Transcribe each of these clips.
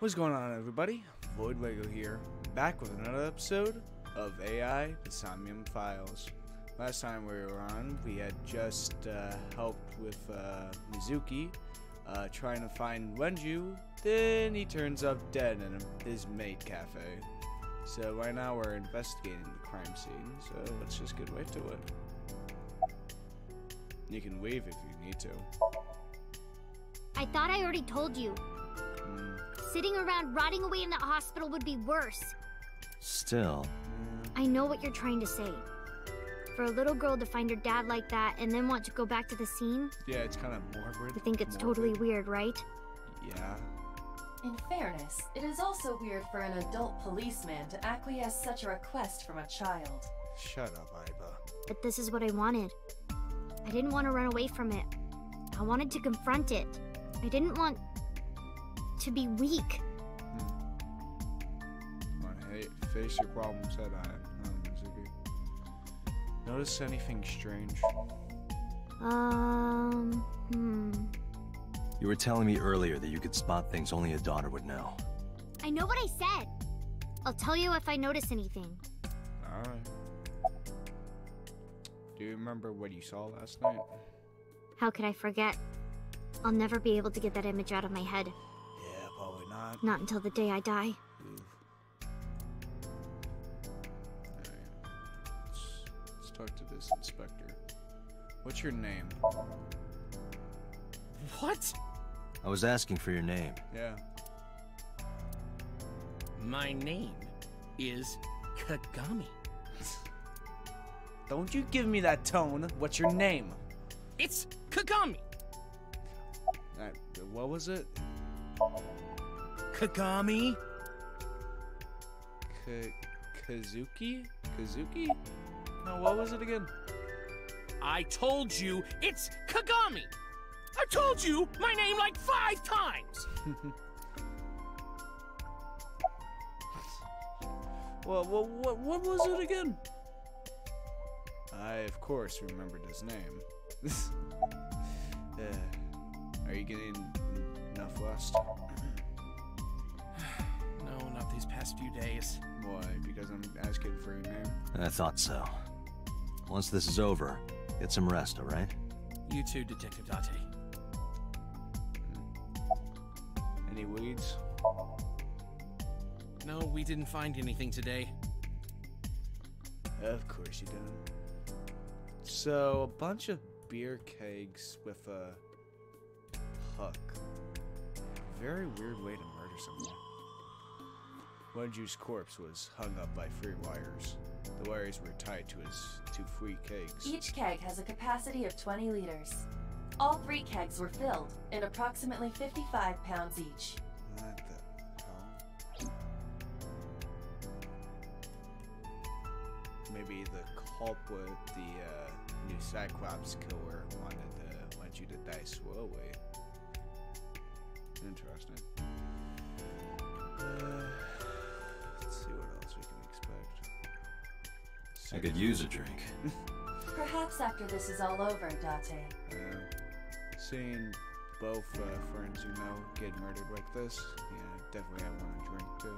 What's going on, everybody? Void Lego here, back with another episode of AI The Somnium Files. Last time we were on, we had just uh, helped with uh, Mizuki uh, trying to find Renju. Then he turns up dead in his maid cafe. So right now we're investigating the crime scene. So let's just get right to it. You can wave if you need to. I thought I already told you. Sitting around rotting away in the hospital would be worse. Still, I know what you're trying to say. For a little girl to find her dad like that and then want to go back to the scene, yeah, it's kind of morbid. you think it's morbid. totally weird, right? Yeah. In fairness, it is also weird for an adult policeman to acquiesce such a request from a child. Shut up, Aiba. But this is what I wanted. I didn't want to run away from it. I wanted to confront it. I didn't want to be weak. Want to hate, face your problems head on. Notice anything strange? Um, hmm. you were telling me earlier that you could spot things only a daughter would know. I know what I said. I'll tell you if I notice anything. Alright. Do you remember what you saw last night? How could I forget? I'll never be able to get that image out of my head. Yeah, probably not. Not until the day I die. Oof. Alright. Let's, let's talk to this inspector. What's your name? What? I was asking for your name. Yeah. My name is Kagami. Don't you give me that tone. What's your name? It's Kagami. Uh, what was it? Kagami? K- Kazuki? Kazuki? No, what was it again? I told you it's Kagami. I told you my name like five times. Well, well, what, what was it again? I, of course, remembered his name. uh, are you getting enough rest? No, not these past few days. Why? Because I'm asking for your name? I thought so. Once this is over, get some rest, alright? You too, Detective Date. Hmm. Any weeds? No, we didn't find anything today. Of course you didn't. So, a bunch of beer kegs with a hook. Very weird way to murder someone. Renju's corpse was hung up by three wires. The wires were tied to his two free kegs. Each keg has a capacity of 20 liters. All three kegs were filled, and approximately 55 pounds each. What the hell? Maybe the culprit, the uh, new Cyclops killer, wanted wanted you to die slowly. Interesting. Uh, I could use a drink. Perhaps after this is all over, Date. Uh, seeing both uh, friends you know get murdered like this, yeah, definitely I want a drink too.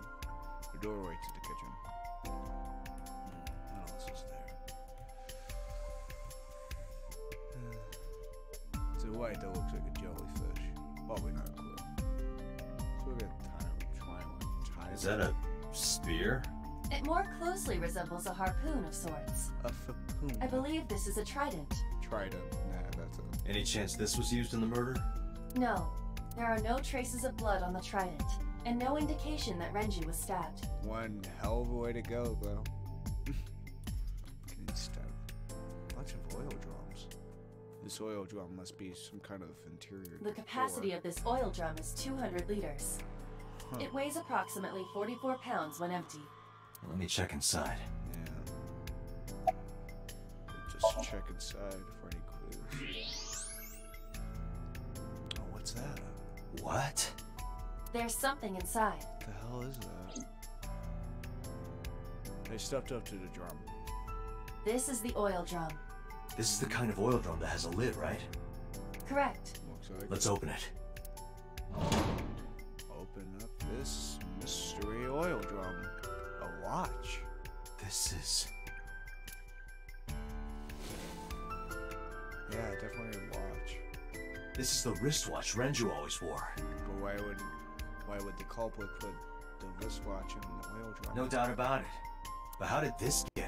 The doorway to the kitchen. What else is there? it's a white that looks like a jellyfish. Probably not a clue. Let's look at time. Try one. Is that a spear? It more closely resembles a harpoon of sorts. a fapoon? I believe this is a trident. Trident. Nah, that's a. Any chance this was used in the murder? No, there are no traces of blood on the trident, and no indication that Renju was stabbed. One hell of a way to go, though. Getting stabbed. Bunch of oil drums. This oil drum must be some kind of interior. The capacity decor. of this oil drum is 200 liters. Huh. It weighs approximately 44 pounds when empty. Let me check inside. Yeah. Just check inside for any clues. Oh, what's that? What? There's something inside. What the hell is that? They stepped up to the drum. This is the oil drum. This is the kind of oil drum that has a lid, right? Correct. Like. Let's open it. open up this mystery oil drum? Watch. This is. Yeah, definitely a watch. This is the wristwatch Renju always wore. But why would why would the culprit put the wristwatch in the oil drum? No doubt about it. But how did this get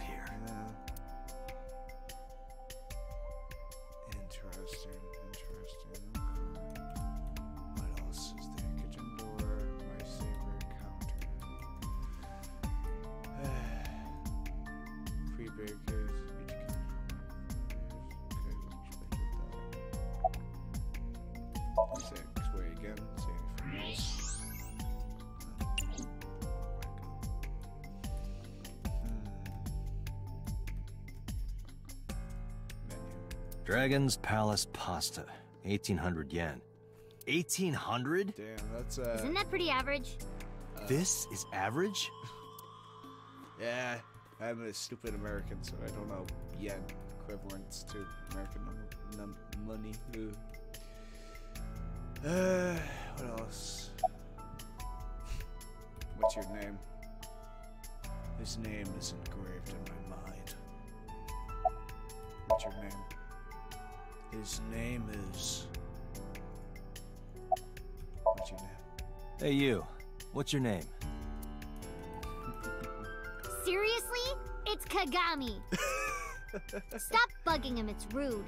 Dragon's Palace Pasta. 1800 yen. 1800? Damn, that's uh. Isn't that pretty average? This is average? Yeah, I'm a stupid American, so I don't know yen equivalents to American num- num- money. Uh, what else? What's your name? His name is engraved in my mind. What's your name? His name is. What's your name? Hey, you. What's your name? Seriously? It's Kagami. Stop bugging him, it's rude.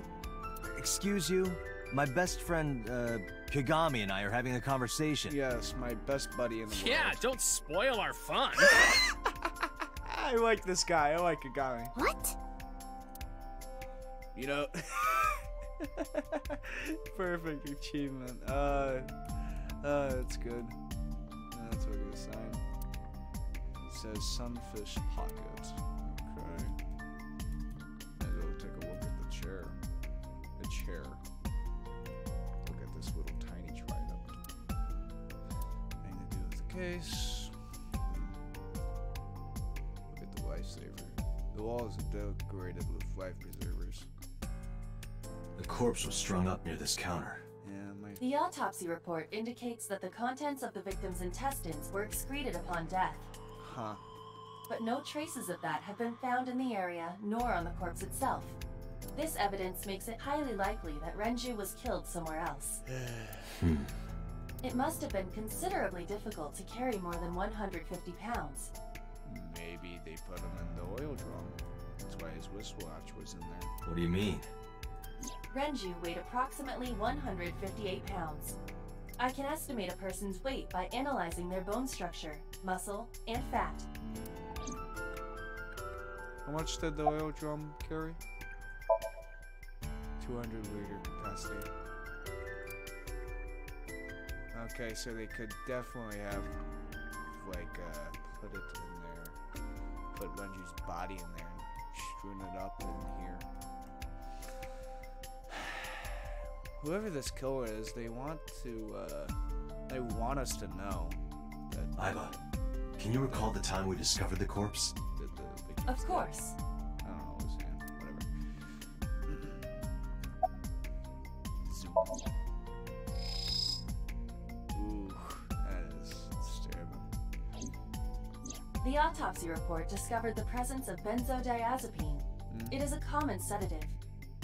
Excuse you? My best friend, uh, Kagami and I are having a conversation. Yes, my best buddy in the world. Yeah, don't spoil our fun. I like this guy. I like Kagami. What? You know, perfect achievement. Uh, uh, that's good. That's what gonna sign. It says Sunfish Pocket. Okay. And go take a look at the chair. The chair. Look at this little tiny trident. Anything to do with the case? Look at the lifesaver. The walls are decorated with life. The corpse was strung up near this counter. Yeah, my The autopsy report indicates that the contents of the victim's intestines were excreted upon death, huh. but no traces of that have been found in the area nor on the corpse itself. This evidence makes it highly likely that Renju was killed somewhere else. Hmm. It must have been considerably difficult to carry more than 150 pounds. Maybe they put him in the oil drum. That's why his wristwatch was in there. What do you mean? Renju weighed approximately 158 pounds. I can estimate a person's weight by analyzing their bone structure, muscle, and fat. How much did the oil drum carry? 200 liter capacity. Okay, so they could definitely have, like, uh, put it in there. Put Renju's body in there and strewn it up in here. Whoever this killer is, they want to, uh, they want us to know that Aiba, can you recall the time we discovered the corpse? the, the victim's Of dead. course. I don't know, it was, yeah, whatever. Zoom. Ooh, that is disturbing. The autopsy report discovered the presence of benzodiazepine. Hmm. It is a common sedative.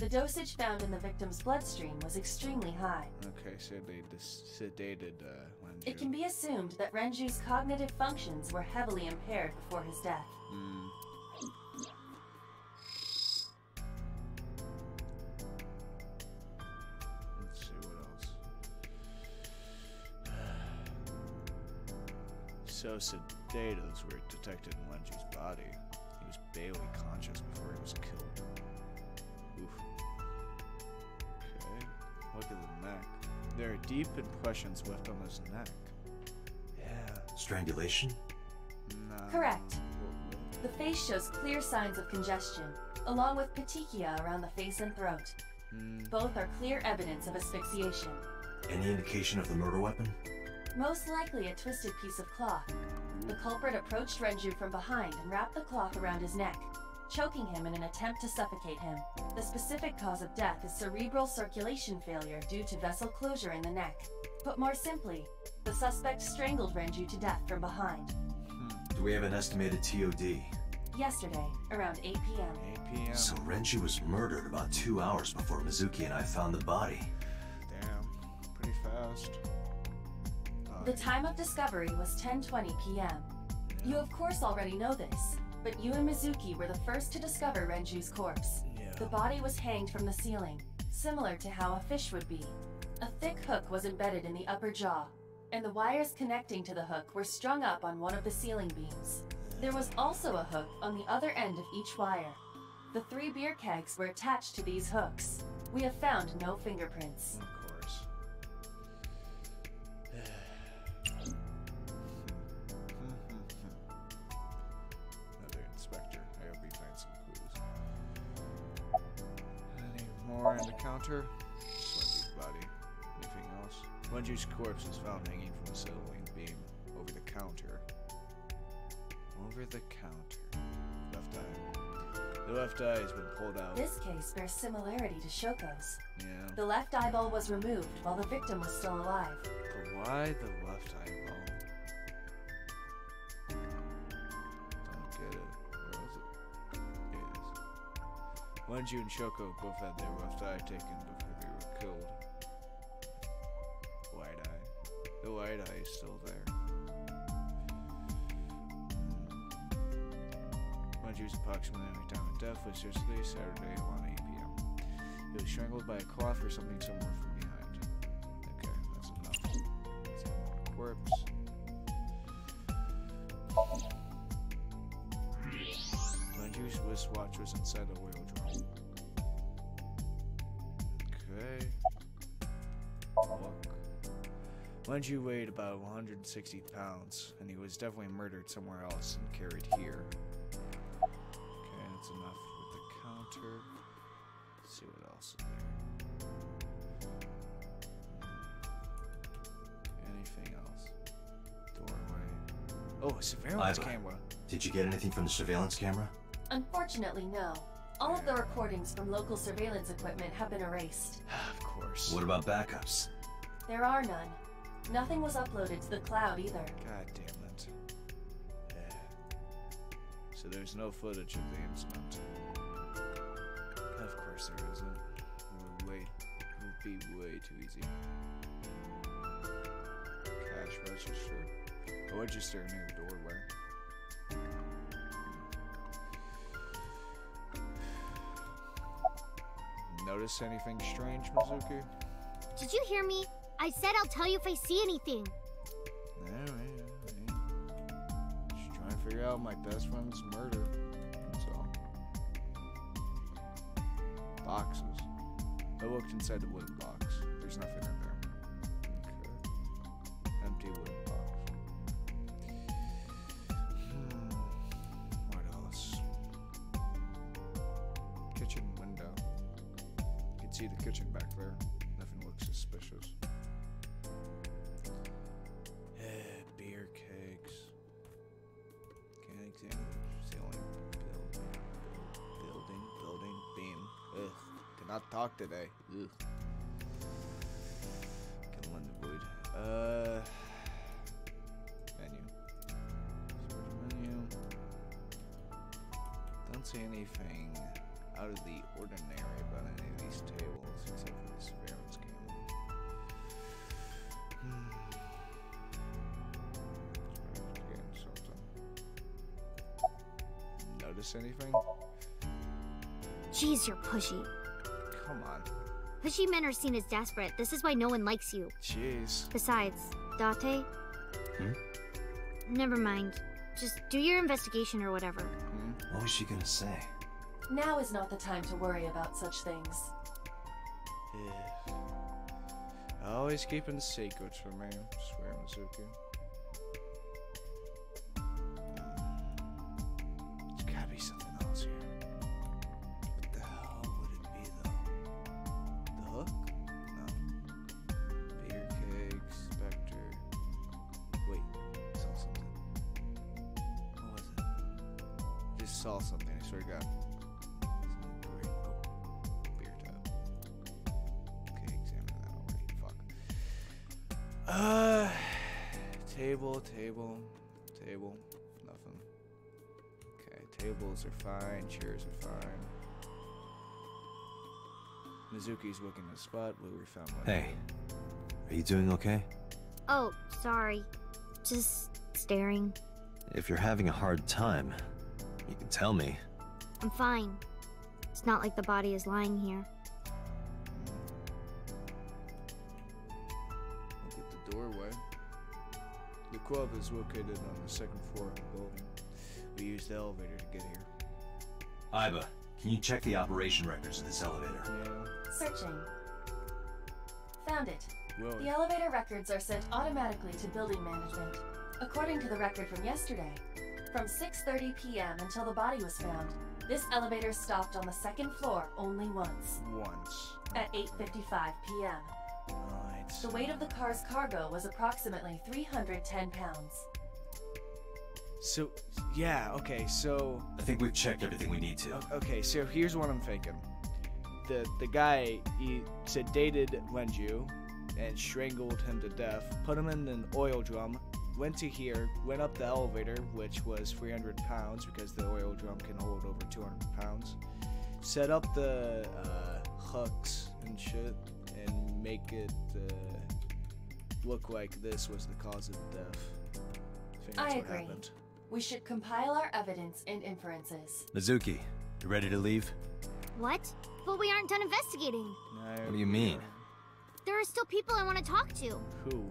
The dosage found in the victim's bloodstream was extremely high. Okay, so they sedated uh, Renju. It can be assumed that Renju's cognitive functions were heavily impaired before his death. Mm. Let's see what else. So sedatives were detected in Renju's body. He was barely conscious before he was killed. Neck. There are deep impressions left on his neck. Yeah. Strangulation? Nah. Correct. The face shows clear signs of congestion, along with petechia around the face and throat. Hmm. Both are clear evidence of asphyxiation. Any indication of the murder weapon? Most likely a twisted piece of cloth. The culprit approached Renju from behind and wrapped the cloth around his neck, choking him in an attempt to suffocate him. The specific cause of death is cerebral circulation failure due to vessel closure in the neck. Put more simply, the suspect strangled Renju to death from behind. Hmm. Do we have an estimated TOD? Yesterday, around 8 p.m. 8 p.m. So Renju was murdered about two hours before Mizuki and I found the body. Damn, pretty fast. The time of discovery was 10:20 p.m. You of course already know this, but you and Mizuki were the first to discover Renju's corpse. Yeah. The body was hanged from the ceiling, similar to how a fish would be. A thick hook was embedded in the upper jaw, and the wires connecting to the hook were strung up on one of the ceiling beams. There was also a hook on the other end of each wire. The three beer kegs were attached to these hooks. We have found no fingerprints. More on the counter? Renju's body. Anything else? Renju's corpse was found hanging from the ceiling beam over the counter. Over the counter. Left eye. The left eye has been pulled out. This case bears similarity to Shoko's. Yeah. The left eyeball was removed while the victim was still alive. But why the left eyeball? Renju and Shoko both had their left eye taken before they were killed. White eye. The white eye is still there. Renju's approximately time of death was yesterday, Saturday, around 8 p.m. He was strangled by a cloth or something somewhere from Renju weighed about 160 pounds, and he was definitely murdered somewhere else and carried here. Okay, that's enough with the counter. Let's see what else is there. Anything else? Doorway. Oh, a surveillance Aiba. camera. Did you get anything from the surveillance camera? Unfortunately, no. All of the recordings from local surveillance equipment have been erased. of course. What about backups? There are none. Nothing was uploaded to the cloud either. God damn it. Yeah. So there's no footage of the incident. Of course there isn't. It would wait. It would be way too easy. Cash register. A register near the doorway. Notice anything strange, Mizuki? Did you hear me? I said I'll tell you if I see anything. Alright, alright. Just trying to figure out my best friend's murder. That's all. Boxes. I looked inside the wooden box. There's nothing in there. Something. Anything? Jeez, you're pushy. Come on. Pushy men are seen as desperate. This is why no one likes you. Jeez. Besides, Date? Hmm? Never mind. Just do your investigation or whatever. Hmm? What was she gonna say? Now is not the time to worry about such things. Yeah. Always keeping the secrets from me. Swear, Mizuki. Saw something, I swear to God. Something great. Beer tub. Okay, examine that already. Fuck. Uh, table, table, table, nothing. Okay, tables are fine, chairs are fine. Mizuki's looking at a spot where we found one. Hey, are you doing okay? Oh, sorry. Just staring. If you're having a hard time, you can tell me. I'm fine. It's not like the body is lying here. Look at the doorway. The club is located on the second floor of the building. We used the elevator to get here. Aiba, can you check the operation records of this elevator? Yeah. Searching. Found it. Well, The elevator records are sent automatically to building management. According to the record from yesterday, from 6:30 p.m. until the body was found, this elevator stopped on the second floor only once, once. at 8:55 p.m. Right. The weight of the car's cargo was approximately 310 pounds. So, yeah, okay, so I think we've checked everything we need to. Okay, so here's what I'm thinking. The the guy he sedated Renju and strangled him to death, put him in an oil drum, went to here, went up the elevator, which was 300 pounds because the oil drum can hold over 200 pounds, set up the uh, hooks and shit, and make it uh, look like this was the cause of the death. think I agree. happened. We should compile our evidence and inferences. Mizuki, you ready to leave? What? But we aren't done investigating. No, What do you mean? There are still people I want to talk to. Who?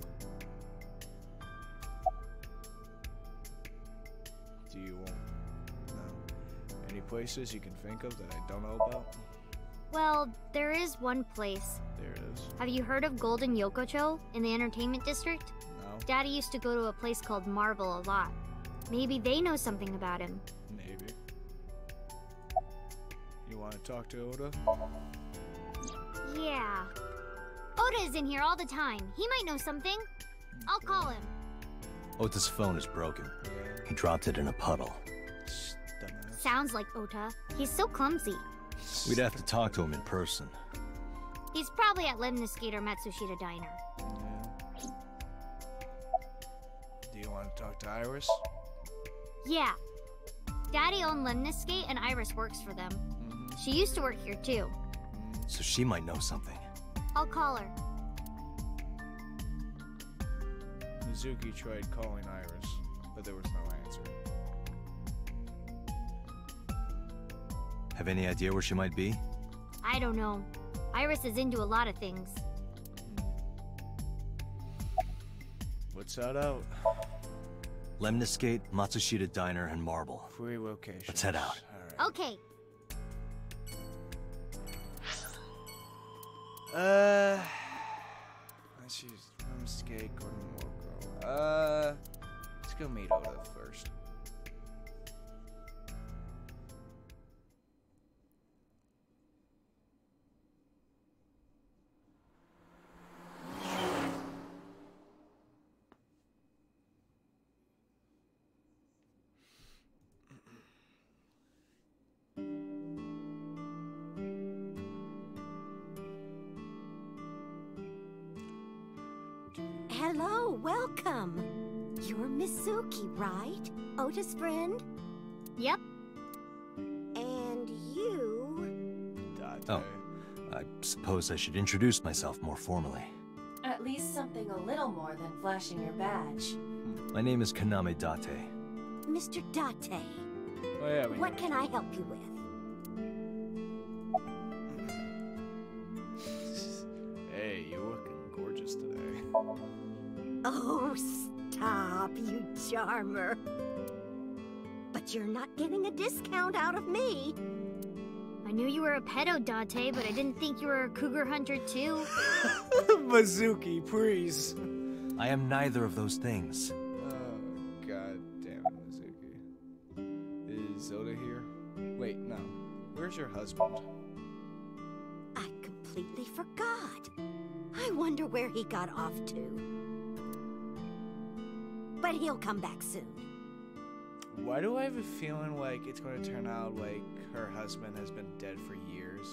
Do you want? No. Any places you can think of that I don't know about? Well, there is one place. There it is. Have you heard of Golden Yokocho in the entertainment district? No. Daddy used to go to a place called Marble a lot. Maybe they know something about him. Maybe. You want to talk to Ota? Yeah. Ota is in here all the time. He might know something. I'll call him. Oh, Ota's phone is broken. Yeah. He dropped it in a puddle. Sounds like Ota. He's so clumsy. We'd have to talk to him in person. He's probably at Lemniscate or Matsushita Diner. Yeah. Do you want to talk to Iris? Yeah. Daddy owned Lemniscate and Iris works for them. Mm-hmm. She used to work here too. So she might know something. I'll call her. Mizuki tried calling Iris, but there was no answer. Have any idea where she might be? I don't know. Iris is into a lot of things. What's that out? Lemniscate, Matsushita Diner, and Marble. Three locations. Let's head out. Alright. Okay. Uh, let's use Rumskate, Gordon Loco. Uh, let's go meet Ota first. Mizuki, right? Ota's friend? Yep. And you. Date. Oh. I suppose I should introduce myself more formally. At least something a little more than flashing your badge. My name is Kaname Date. Mr. Date. Oh yeah, we What know. can I help you with? But you're not getting a discount out of me. I knew you were a pedo, Date, but I didn't think you were a cougar hunter too. Mizuki, please. I am neither of those things. Oh, god damn it, Mizuki. Is Ota here? Wait, no. Where's your husband? I completely forgot. I wonder where he got off to. But he'll come back soon. Why do I have a feeling like it's going to turn out like her husband has been dead for years?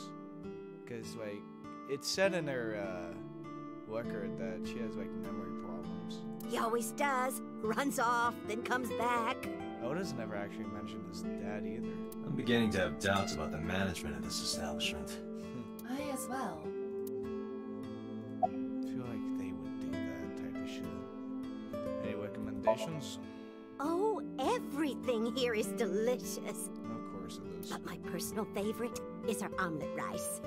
Because like it's said in her uh, record that she has like memory problems. He always does. Runs off, then comes back. Ota's never actually mentioned his dad either. I'm beginning to have doubts about the management of this establishment. I as well. I feel like they would do that type of shit. Any recommendations? Oh, everything here is delicious. Of course it is. But my personal favorite is our omelet rice.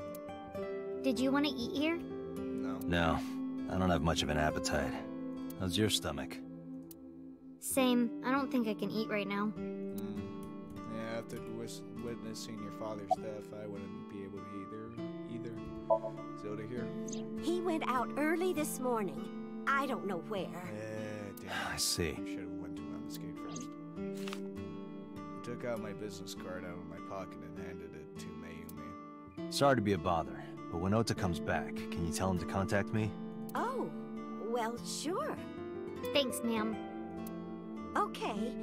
Did you want to eat here? No. No, I don't have much of an appetite. How's your stomach? Same. I don't think I can eat right now. Mm. Yeah, after witnessing your father's death, I wouldn't be able to either. Either. Zelda here. He went out early this morning. I don't know where. I see. Should have went to Ambuscade first. I took out my business card out of my pocket and handed it to Mayumi. Sorry to be a bother, but when Ota comes back, can you tell him to contact me? Oh, well, sure. Thanks, ma'am. Okay,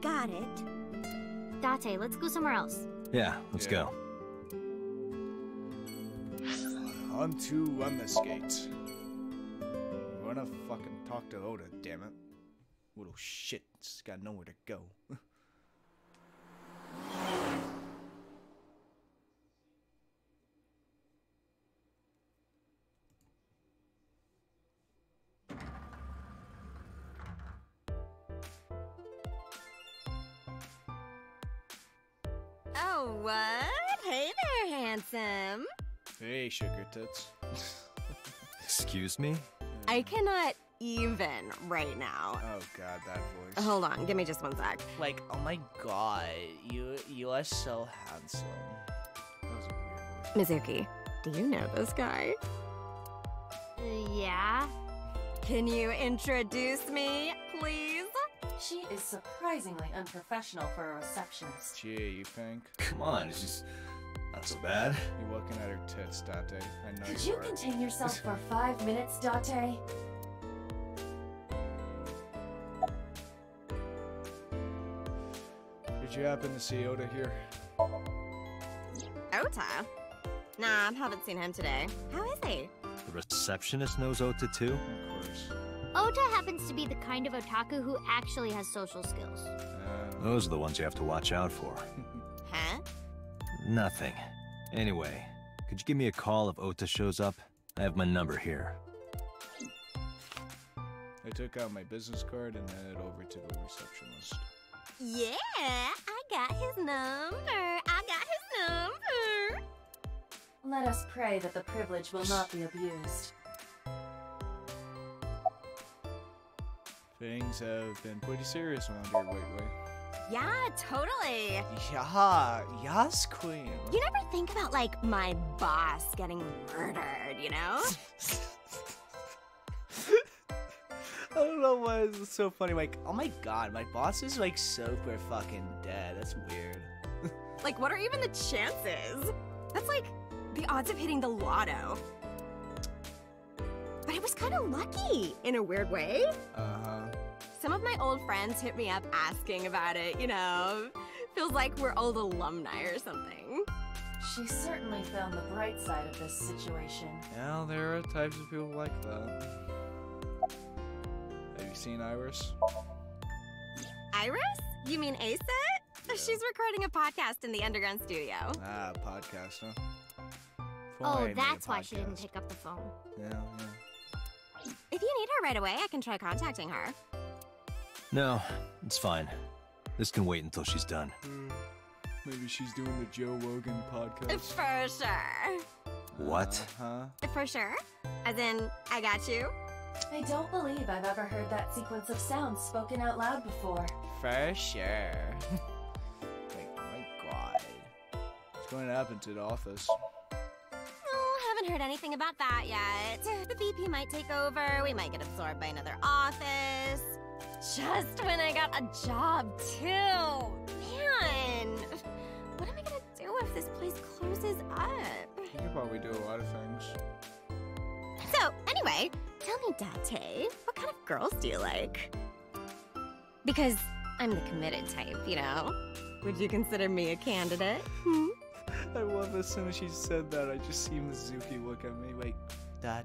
got it. Date, let's go somewhere else. Yeah, let's Yeah. go. On to Ambuscade. I wanna fucking talk to Ota, damn it. Little shit's got nowhere to go. Oh, what? Hey there, handsome. hey, sugar tits. Excuse me? I cannot even right now. Oh god, that voice. Hold on, give me just one sec. Like, oh my god, you you are so handsome. That was a weird voice. Mizuki, do you know this guy? Yeah? Can you introduce me, please? She is surprisingly unprofessional for a receptionist. Gee, you think? Come on, it's just not so bad. You're looking at her tits, Date. I know Could you you are. contain yourself for five minutes, Date? You happen to see Ota here? Ota? Nah, I haven't seen him today. How is he? The receptionist knows Ota too? Of course. Ota happens to be the kind of otaku who actually has social skills. Uh, Those are the ones you have to watch out for. Huh? Nothing. Anyway, could you give me a call if Ota shows up? I have my number here. I took out my business card and headed over to the receptionist. Yeah, I got his number. I got his number. Let us pray that the privilege will not be abused. Things have been pretty serious around here lately. Yeah, totally. Yeah, yes, queen. You never think about, like, my boss getting murdered, you know? I don't know why it's so funny. Like, oh my god, my boss is like super fucking dead. That's weird. like, what are even the chances? That's like the odds of hitting the lotto. But I was kind of lucky in a weird way. Uh huh. Some of my old friends hit me up asking about it, you know? Feels like we're old alumni or something. She certainly found the bright side of this situation. Yeah, there are types of people like that. Have you seen Iris? Iris? You mean A-set? She's recording a podcast in the underground studio. Ah, podcast, huh? Oh, Fine, make a that's why she didn't pick up the phone. Yeah, yeah. If you need her right away, I can try contacting her. No, it's fine. This can wait until she's done. Maybe she's doing the Joe Rogan podcast. For sure. What? Huh? For sure. As in, I got you. I don't believe I've ever heard that sequence of sounds spoken out loud before. For sure. Like, my god. What's going to happen to the office? Oh, I haven't heard anything about that yet. The VP might take over. We might get absorbed by another office. Just when I got a job, too. Man, what am I gonna do if this place closes up? You can probably do a lot of things. So, anyway, tell me, Date, what kind of girls do you like? Because I'm the committed type, you know? Would you consider me a candidate? Hmm? I love as soon as she said that, I just see Mizuki look at me like,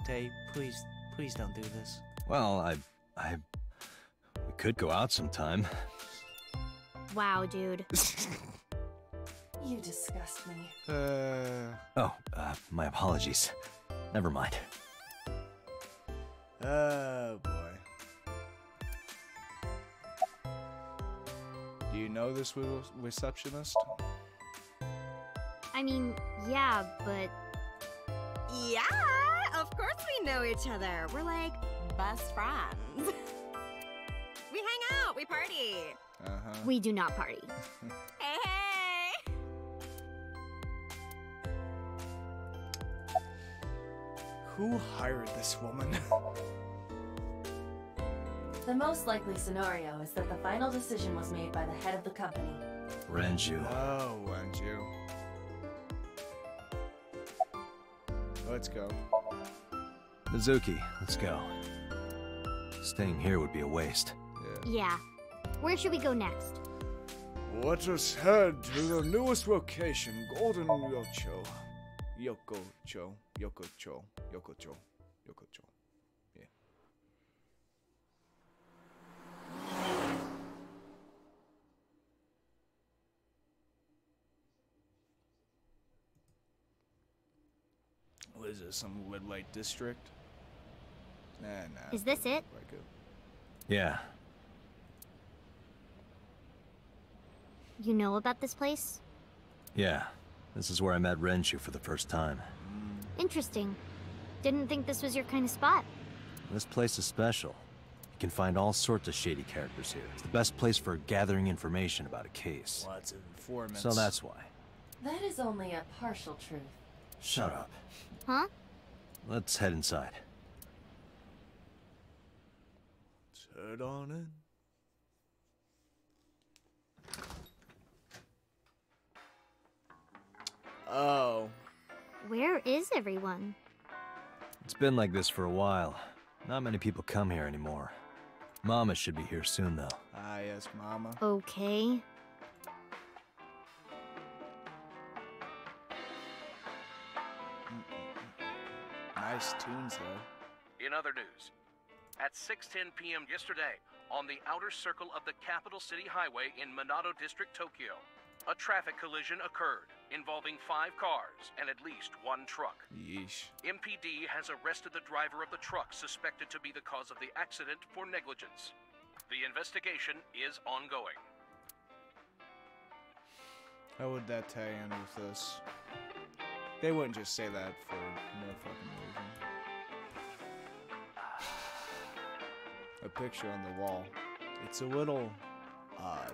Date, please Please don't do this. Well, I, I, we could go out sometime. Wow, dude. You disgust me. Uh, Oh, uh, my apologies. Never mind. Oh boy. Do you know this receptionist? I mean, yeah, but Yeah, of course we know each other. We're like best friends. we hang out, we party. Uh huh. we do not party. Hey, hey. Who hired this woman? The most likely scenario is that the final decision was made by the head of the company. Renju. oh, and you. Let's go. Mizuki, let's go. Staying here would be a waste. Yeah. Yeah. Where should we go next? Let us head to the newest location, Golden Yocho. Yokocho. Yokocho. Yokocho. Yokocho. Yeah. What is this, some red light district? Nah, nah. Is this it? Like a- Yeah, You know about this place? yeah. This is where I met Renju for the first time. Interesting. Didn't think this was your kind of spot. This place is special. You can find all sorts of shady characters here. It's the best place for gathering information about a case. Lots of informants. So that's why. That is only a partial truth. Shut up. Huh? Let's head inside. Let's head on in. Oh, Where is everyone? It's been like this for a while. Not many people come here anymore. Mama should be here soon, though. ah yes, Mama. Okay. Nice tunes though. In other news, at 6:10 p.m. yesterday, on the outer circle of the capital city highway in Minato District, Tokyo, a traffic collision occurred involving five cars and at least one truck. Yeesh. MPD has arrested the driver of the truck suspected to be the cause of the accident for negligence. The investigation is ongoing. How would that tie in with this? They wouldn't just say that for no fucking reason. A picture on the wall. It's a little odd.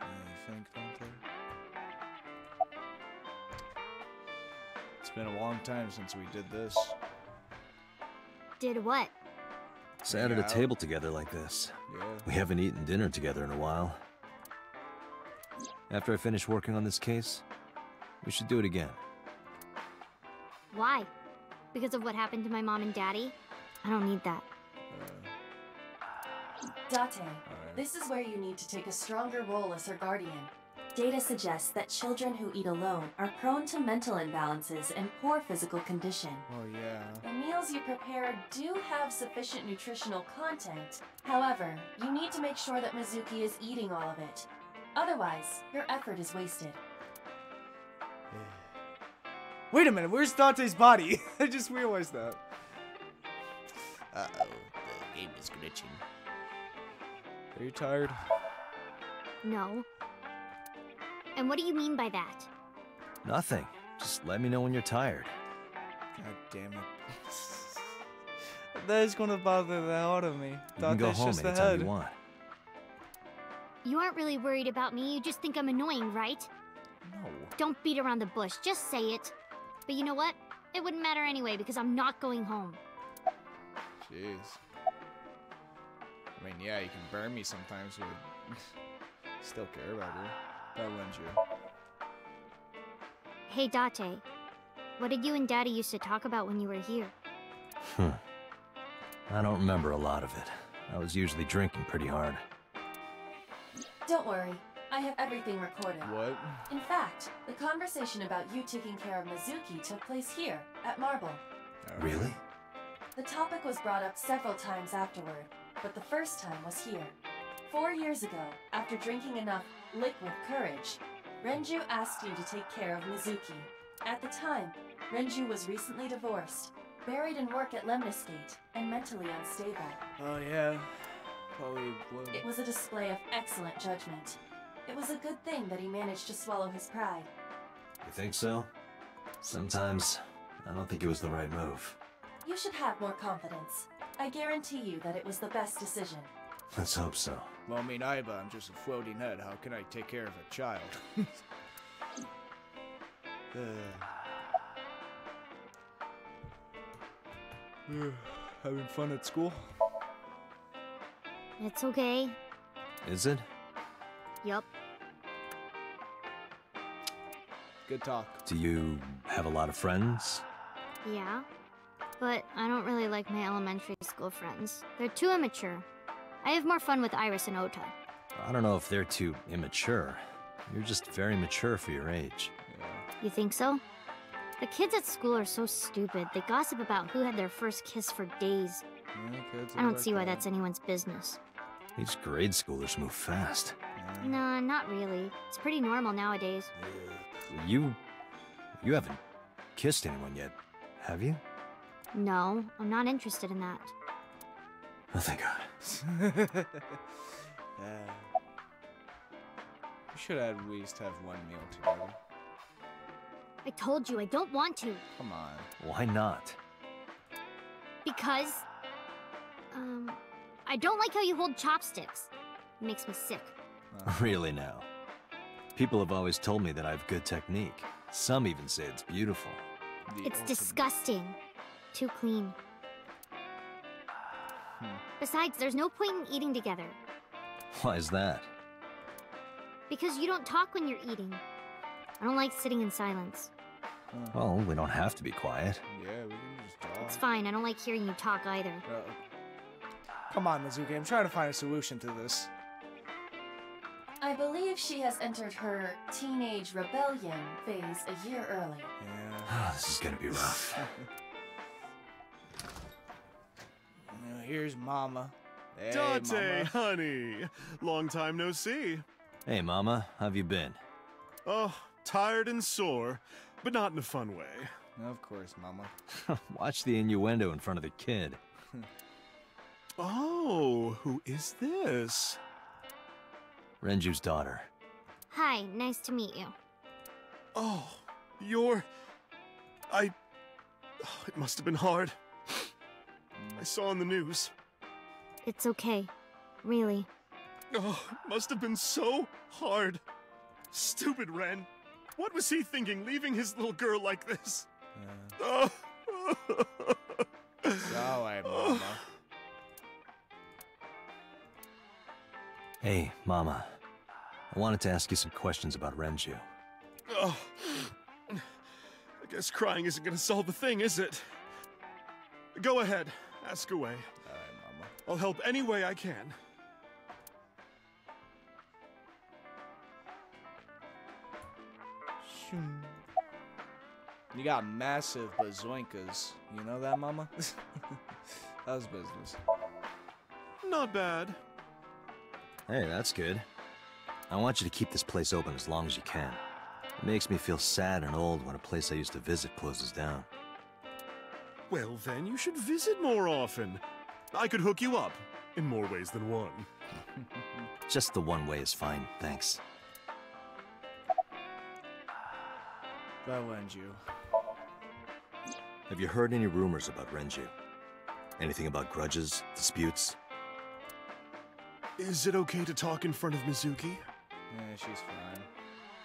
You think, don't they? Been a long time since we did this. Did what? Sat at a table together like this. Yeah. We haven't eaten dinner together in a while. After I finish working on this case, we should do it again. Why? Because of what happened to my mom and daddy? I don't need that. Uh, Date, this is where you need to take a stronger role as her guardian. Data suggests that children who eat alone are prone to mental imbalances and poor physical condition. oh yeah. The meals you prepare do have sufficient nutritional content. However, you need to make sure that Mizuki is eating all of it. Otherwise, your effort is wasted. Wait a minute, where's Date's body? I just realized that. Uh oh, the game is glitching. Are you tired? No. And what do you mean by that? Nothing. Just let me know when you're tired. God damn it. that is gonna bother the hell out of me. You can go home just the anytime head. you want. You aren't really worried about me, you just think I'm annoying, right? No. Don't beat around the bush, just say it. But you know what? It wouldn't matter anyway because I'm not going home. Jeez. I mean, yeah, you can burn me sometimes, but still care about you. That wins. Hey, Date. What did you and Daddy used to talk about when you were here? Hmm. I don't remember a lot of it. I was usually drinking pretty hard. Don't worry, I have everything recorded. What? In fact, the conversation about you taking care of Mizuki took place here, at Marble. Really? The topic was brought up several times afterward, but the first time was here. Four years ago, after drinking enough liquid courage, Renju asked you to take care of Mizuki. At the time, Renju was recently divorced, buried in work at Lemniscate, and mentally unstable. Oh yeah, probably would. It was a display of excellent judgment. It was a good thing that he managed to swallow his pride. You think so? Sometimes, I don't think it was the right move. You should have more confidence. I guarantee you that it was the best decision. Let's hope so. Well, I mean, Aiba, I'm just a floating head. How can I take care of a child? Uh. Having fun at school? It's okay. Is it? Yup. Good talk. Do you have a lot of friends? Yeah. But I don't really like my elementary school friends. They're too immature. I have more fun with Iris and Ota. I don't know if they're too immature. You're just very mature for your age. Yeah. You think so? The kids at school are so stupid. They gossip about who had their first kiss for days. Yeah, kids I don't see why that. that's anyone's business. These grade schoolers move fast. Yeah. Nah, not really. It's pretty normal nowadays. You. You haven't kissed anyone yet, have you? No, I'm not interested in that. Oh, thank God. yeah. We should at least have one meal together. I told you I don't want to. Come on. Why not? Because. Um. I don't like how you hold chopsticks. It makes me sick. Uh, Really now. People have always told me that I have good technique. Some even say it's beautiful. the It's ultimate- disgusting. Too clean. Hmm. Besides, there's no point in eating together. Why is that? Because you don't talk when you're eating. I don't like sitting in silence. Uh, Well, we don't have to be quiet. yeah, we can just talk. It's fine, I don't like hearing you talk either. Uh, Come on, Mizuki. I'm trying to find a solution to this. I believe she has entered her teenage rebellion phase a year early. Yeah. this is gonna be rough. Here's Mama. Hey, Dante, Mama. honey. Long time no see. hey, Mama, how have you been? Oh, tired and sore, but not in a fun way. Of course, Mama. Watch the innuendo in front of the kid. Oh, who is this? Renju's daughter. Hi, nice to meet you. Oh, you're. I. Oh, it must have been hard. I saw on the news. It's okay. Really. Oh, must have been so hard. Stupid Ren. What was he thinking, leaving his little girl like this? Uh, Oh. it's alright, Mama. Hey, Mama. I wanted to ask you some questions about Renju. Oh. I guess crying isn't gonna solve the thing, is it? Go ahead, ask away. Alright, Mama. I'll help any way I can. You got massive bazoinkas. You know that, Mama? How's business? Not bad. Hey, that's good. I want you to keep this place open as long as you can. It makes me feel sad and old when a place I used to visit closes down. Well, then you should visit more often. I could hook you up in more ways than one. Just the one way is fine, thanks. That lends you. Have you heard any rumors about Renju? Anything about grudges, disputes? Is it okay to talk in front of Mizuki? Yeah, she's fine.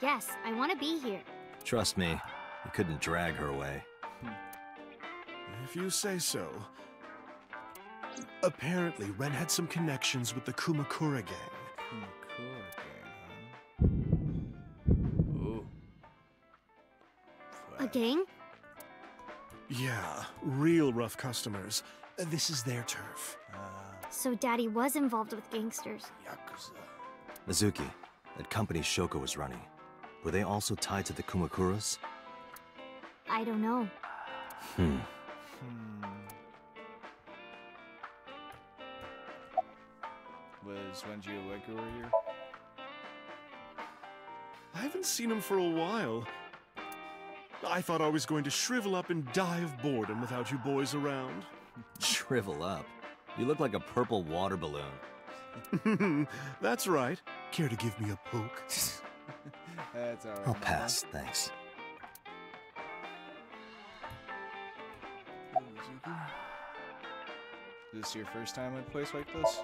Yes, I want to be here. Trust me, you couldn't drag her away. If you say so. Apparently, Ren had some connections with the Kumakura gang. Kumakura gang, huh? Ooh. A gang? Yeah, real rough customers. This is their turf. Uh, So Daddy was involved with gangsters. Yakuza. Mizuki, that company Shoko was running, were they also tied to the Kumakuras? I don't know. Hmm. Hmm. Was Wenji over here? I haven't seen him for a while. I thought I was going to shrivel up and die of boredom without you boys around. shrivel up? You look like a purple water balloon. That's right. Care to give me a poke? That's all right. I'll pass, thanks. This your first time at a place like this?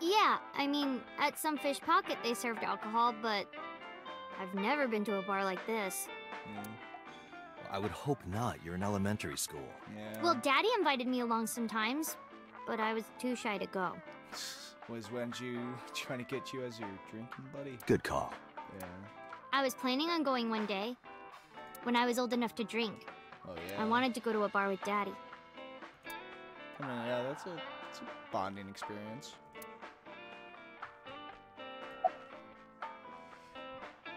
Yeah, I mean, at Sunfish Pocket they served alcohol, but I've never been to a bar like this. Yeah. I would hope not. You're in elementary school. yeah. Well, Daddy invited me along sometimes, but I was too shy to go. was Wenju trying to get you as your drinking buddy? Good call. Yeah. I was planning on going one day when I was old enough to drink. Oh yeah. I wanted to go to a bar with Daddy. I mean, yeah, that's a, that's a bonding experience.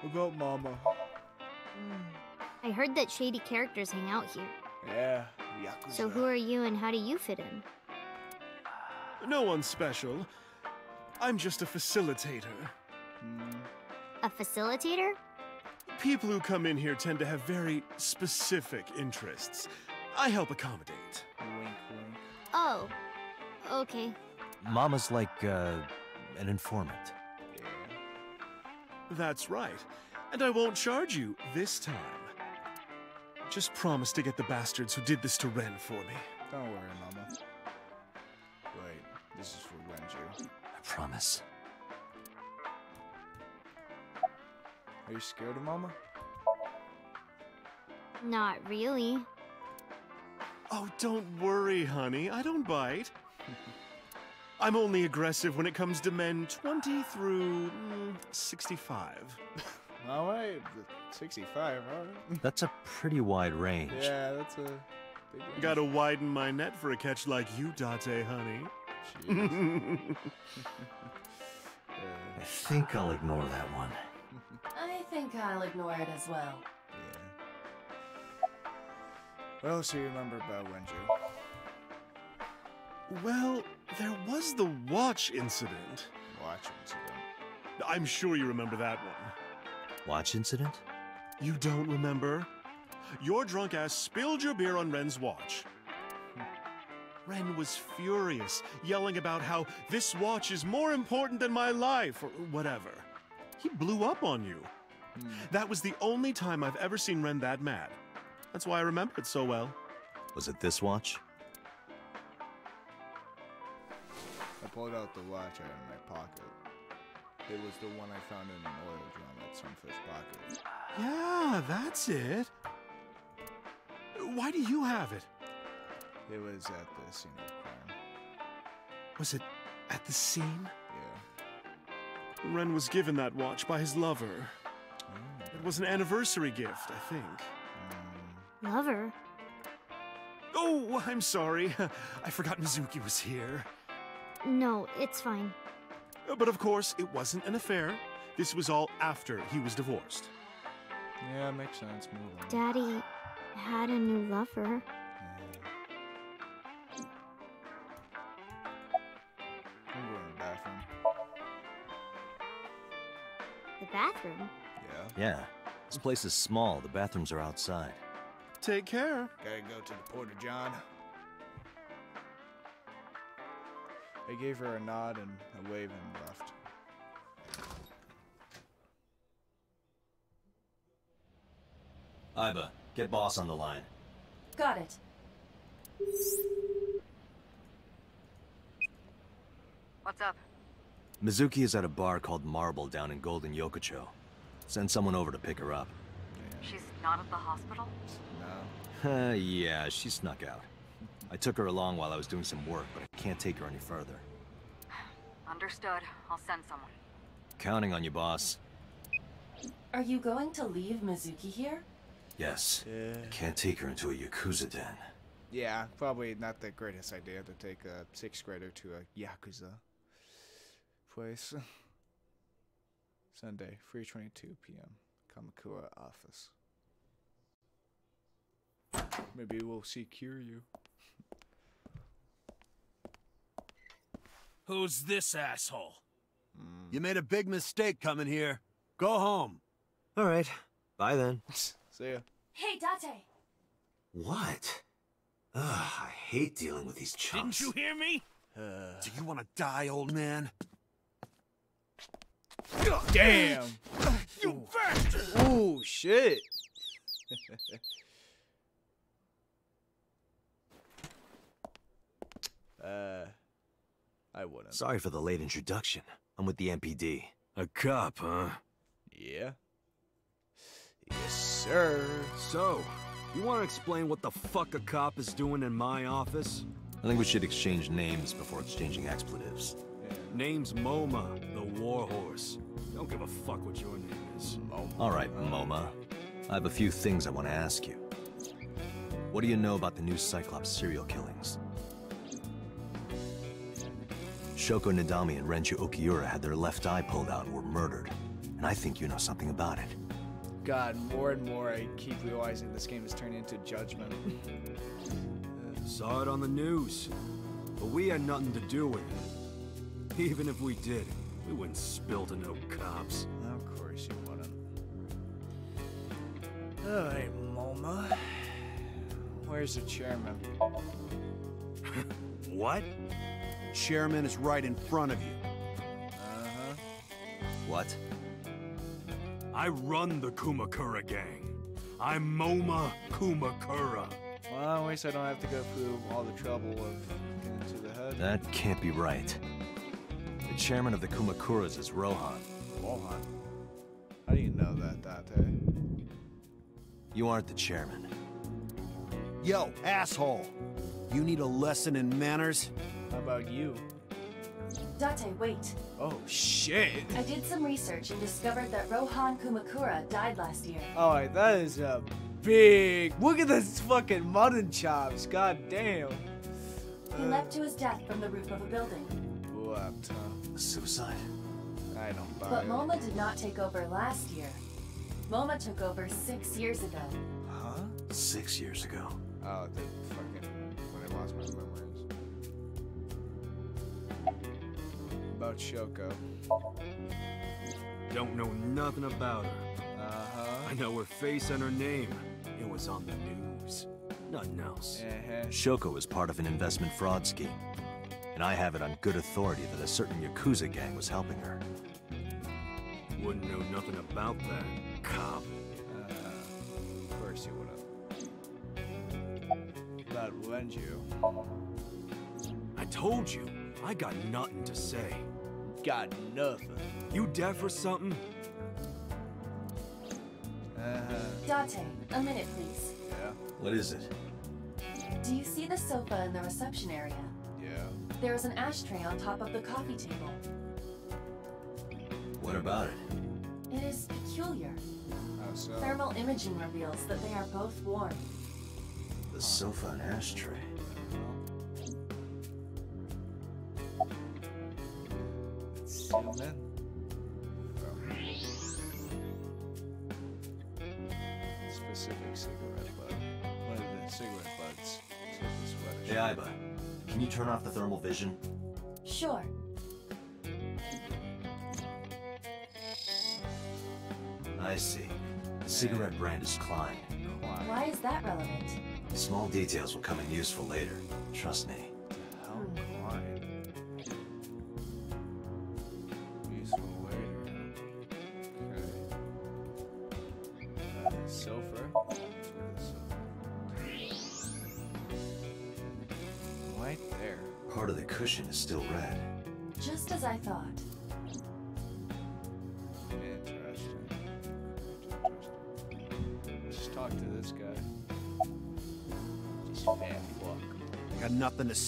What about Mama? I heard that shady characters hang out here. Yeah, Yakuza. So who are you and how do you fit in? No one special. I'm just a facilitator. Hmm. A facilitator? People who come in here tend to have very specific interests. I help accommodate. Wink, wink. Oh, okay. Mama's like, uh, an informant. That's right. And I won't charge you this time. Just promise to get the bastards who did this to Ren for me. Don't worry, Mama. Wait, this is for Wenju. I promise. Are you scared of Mama? Not really. Oh, don't worry, honey. I don't bite. I'm only aggressive when it comes to men 20 through mm, 65. Alright, 65, alright. That's a pretty wide range. yeah, that's a big range. Gotta widen my net for a catch like you, Date, honey. Jeez. I Uh, think I'll ignore that one. I think I'll ignore it as well. Yeah. What else do you remember about Wenju? well, there was the watch incident. Watch incident. I'm sure you remember that one. Watch incident? You don't remember? Your drunk ass spilled your beer on Ren's watch. Ren was furious, yelling about how this watch is more important than my life, or whatever. He blew up on you. Hmm. That was the only time I've ever seen Ren that mad. That's why I remember it so well. Was it this watch? I pulled out the watch out of my pocket. It was the one I found in an oil drum at Sunfish Pocket. Yeah, that's it. Why do you have it? It was at the scene of crime. Was it at the scene? Yeah. Ren was given that watch by his lover. Oh. It was an anniversary gift, I think. Lover? Oh, I'm sorry. I forgot Mizuki was here. No, it's fine. Uh, But of course, it wasn't an affair. This was all after he was divorced. yeah, makes sense. Move on. Daddy had a new lover. I'm going to the bathroom. The bathroom? Yeah. Yeah. This place is small. The bathrooms are outside. Take care. Gotta go to the Porter John. I gave her a nod and a wave and left. Aiba, get boss on the line. Got it. What's up? Mizuki is at a bar called Marble down in Golden Yokocho. Send someone over to pick her up. She's not at the hospital? No. Uh, yeah, she snuck out. I took her along while I was doing some work, but I can't take her any further. Understood. I'll send someone. Counting on you, boss. Are you going to leave Mizuki here? Yes. Yeah. I can't take her into a Yakuza den. Yeah, probably not the greatest idea to take a sixth grader to a Yakuza place. Sunday, 3.22 p.m. Kumakura office. Maybe we'll see you. Who's this asshole? You made a big mistake coming here. Go home. All right. Bye then. See ya. Hey, Date! What? Ugh, I hate dealing with these chumps. Didn't you hear me? Uh, do you want to die, old man? Damn. You bastard! Oh, shit. uh, I wouldn't. Sorry for the late introduction. I'm with the MPD. A cop, huh? Yeah. Yes, sir. So, you want to explain what the fuck a cop is doing in my office? I think we should exchange names before exchanging expletives. Name's Moma, the warhorse. Don't give a fuck what your name is. All right, Moma. I have a few things I want to ask you. What do you know about the new Cyclops serial killings? Shoko Nadami and Renju Okiura had their left eye pulled out and were murdered. And I think you know something about it. God, more and more I keep realizing this game has turned into Judgment. Saw it on the news. But we had nothing to do with it. Even if we did, we wouldn't spill to no cops. of course you wouldn't. Alright, Moma. Where's the chairman? What? Chairman is right in front of you. Uh-huh. What? I run the Kumakura gang. I'm Moma Kumakura. Well, at least I don't have to go through all the trouble of getting to the head. That can't be right. The chairman of the Kumakuras is Rohan. Rohan? How do you know that, Date? You aren't the chairman. Yo, asshole! You need a lesson in manners? How about you? Date, wait. Oh, shit! I did some research and discovered that Rohan Kumakura died last year. Alright, that is a big... Look at this fucking mutton chops, god damn. He uh, leapt to his death from the roof of a building. Leapt, huh? Suicide? I don't buy But it. Moma did not take over last year. Moma took over six years ago. Huh? Six years ago. Oh, the fucking... When I lost my memories. About Shoko. Don't know nothing about her. Uh-huh. I know her face and her name. It was on the news. Nothing else. Uh-huh. Shoko is part of an investment fraud scheme. And I have it on good authority that a certain Yakuza gang was helping her. Wouldn't know nothing about that, cop. Uh, of course you would've. About you. I told you, I got nothing to say. Got nothing. You deaf or something? Uh-huh. Date, a minute please. Yeah. What is it? Do you see the sofa in the reception area? Yeah. There is an ashtray on top of the coffee table. What about it? It is peculiar. How so? Thermal imaging reveals that they are both warm. The sofa and ashtray. Zoom in. Specific cigarette butt. One of the cigarette butts. Hey, Aiba. Can you turn off the thermal vision? Sure. I see. The cigarette brand is Klein. Why is that relevant? Small details will come in useful later. Trust me.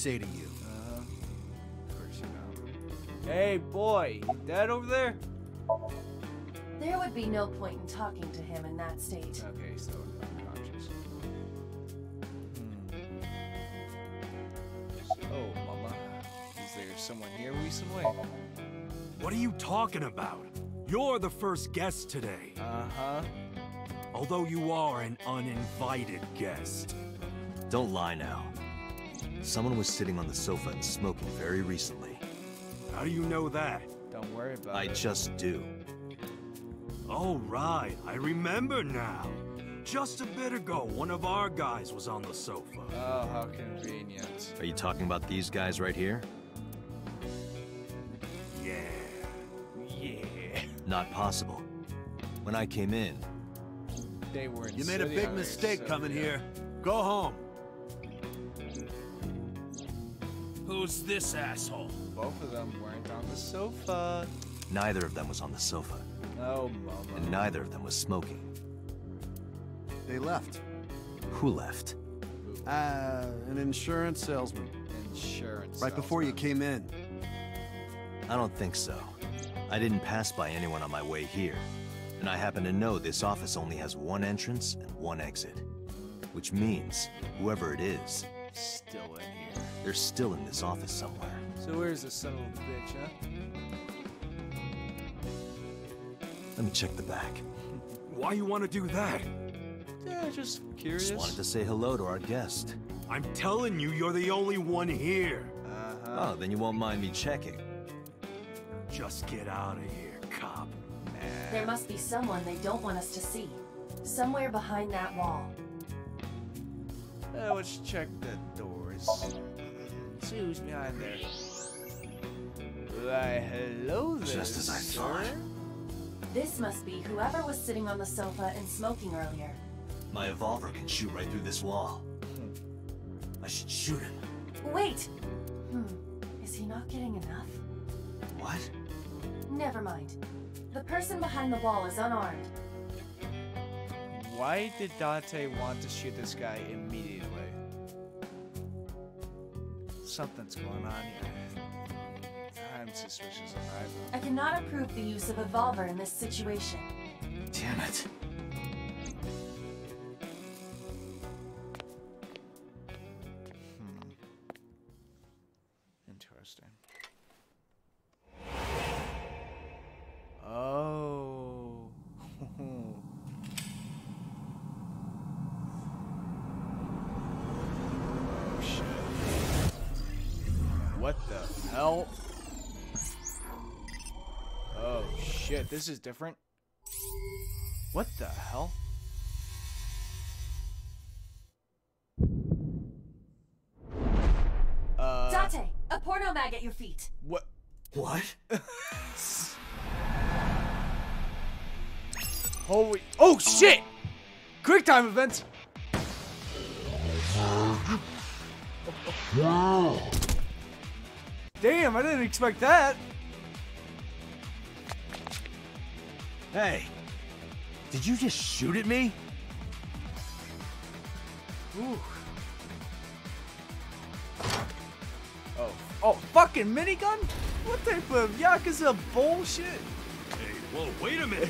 Say to you. Uh-huh. Of course you know. Hey, boy, you dead over there? There would be no point in talking to him in that state. Okay, so unconscious. Hmm. Oh, mama. Is there someone here recently? What are you talking about? You're the first guest today. Uh-huh. Although you are an uninvited guest. Don't lie now. Someone was sitting on the sofa and smoking very recently. How do you know that? Don't worry about I it. I just do. Oh, right. I remember now. Just a bit ago, one of our guys was on the sofa. Oh, how convenient. Are you talking about these guys right here? Yeah. Yeah. Not possible. When I came in, They were in You made a big mistake so coming yeah. here. Go home. Who's this asshole? Both of them weren't on the sofa. neither of them was on the sofa, Oh, mama. and neither of them was smoking. They left. Who left? Uh, an insurance salesman. Insurance. Right before you came in. I don't think so. I didn't pass by anyone on my way here, and I happen to know this office only has one entrance and one exit. Which means, whoever it is, Still in here. They're still in this office somewhere. So where's the son of a bitch, huh? Let me check the back. Why you want to do that? Yeah, just curious. Just wanted to say hello to our guest. I'm telling you, you're the only one here. Uh-huh. Oh, then you won't mind me checking. Just get out of here, cop. There must be someone they don't want us to see. Somewhere behind that wall. Uh, let's check the doors. See who's behind there. Why, hello there. Just as I sir. thought. This must be whoever was sitting on the sofa and smoking earlier. My evolver can shoot right through this wall. I should shoot him. Wait! Hmm. Is he not getting enough? What? Never mind. The person behind the wall is unarmed. Why did Dante want to shoot this guy immediately? Something's going on here. I'm suspicious of I cannot approve the use of a Evolver in this situation. Damn it. This is different. What the hell? Uh, Date! A porno mag at your feet! what? What? Holy. Oh shit! Quick time events! Damn, I didn't expect that. Hey! Did you just shoot at me? Ooh. Oh, oh, fucking minigun? What type of Yakuza bullshit? Hey, whoa, wait a minute.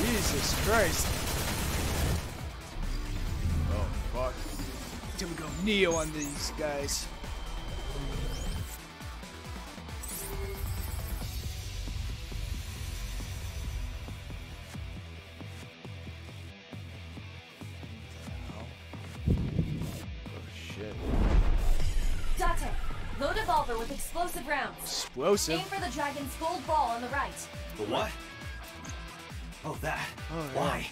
Jesus Christ. Oh, fuck. Here we go Neo on these guys. Explosive? Aim for the dragon's gold ball on the right. The what? Oh, that. Oh, yeah. Why?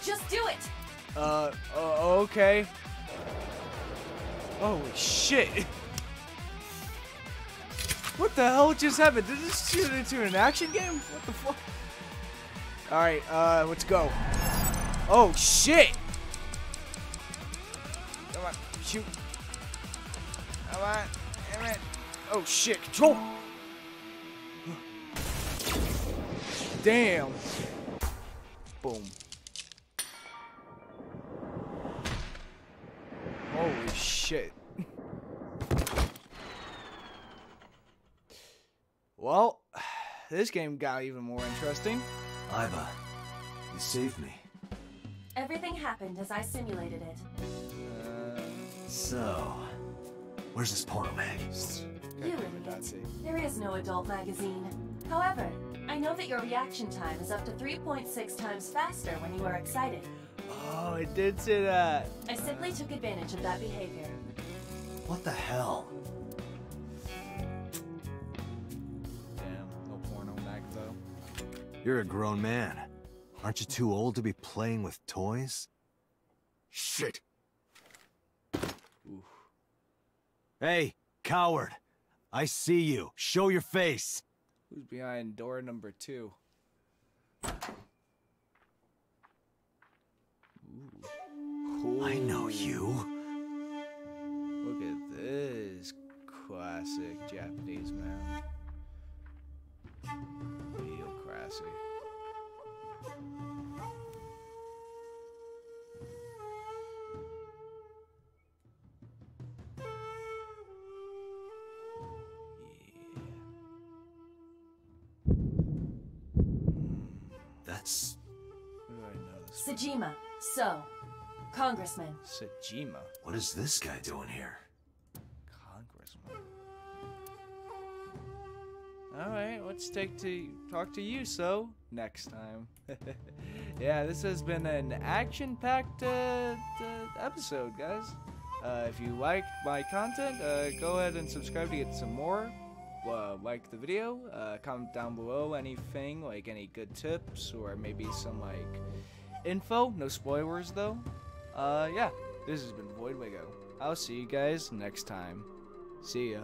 Just do it! Uh, uh, okay. Holy shit. What the hell just happened? Did this turn into an action game? What the fuck? Alright, uh, let's go. Oh shit! Come on, shoot. Come on, damn it. Oh shit, control! Damn. Boom. Holy shit. well, this game got even more interesting. Aiba, you saved me. Everything happened as I simulated it. Uh, so, where's this porno mag? You idiot. There is no adult magazine. However, I know that your reaction time is up to 3.6 times faster when you are excited. Oh, it did say that. I simply took advantage of that behavior. What the hell? Damn, no porno back though. You're a grown man. Aren't you too old to be playing with toys? Shit. Hey, coward! I see you. Show your face. Who's behind door number two? Ooh. I know you. Look at this classic Japanese man. Real classy. Know this? Sajima, so, Congressman. Sajima. what is this guy doing here? Congressman. Alright, let's take to talk to you, so next time. yeah, this has been an action-packed uh, uh, episode, guys. Uh, if you like my content, uh, go ahead and subscribe to get some more. Uh, like the video, uh, comment down below anything, like any good tips, or maybe some like info. No spoilers though. Uh, yeah, this has been Void Wigo. I'll see you guys next time. See ya.